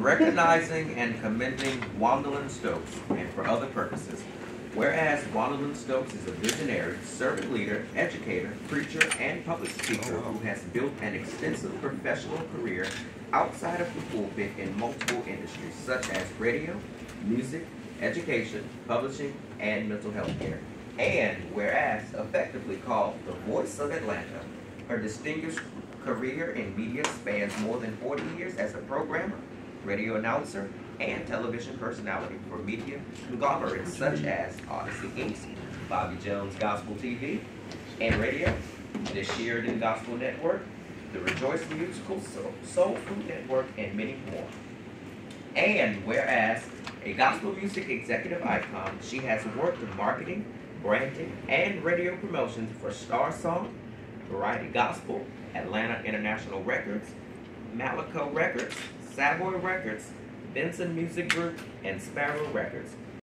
recognizing and commending Juandolyn Stokes, and for other purposes. Whereas Juandolyn Stokes is a visionary, servant leader, educator, preacher, and public speaker oh, who has built an extensive professional career outside of the pulpit in multiple industries such as radio, music, education, publishing, and mental health care. And whereas effectively called the voice of Atlanta, her distinguished career in media spans more than 40 years as a programmer, radio announcer, and television personality for media conglomerates such as Odyssey Inc., Bobby Jones Gospel TV, and radio, the Sheridan Gospel Network, the Rejoice Musical Soul, Soul Food Network, and many more. And whereas a gospel music executive icon, she has worked in marketing, branding, and radio promotions for Star Song, Variety Gospel, Atlanta International Records, Malaco Records, Savoy Records, Benson Music Group, and Sparrow Records.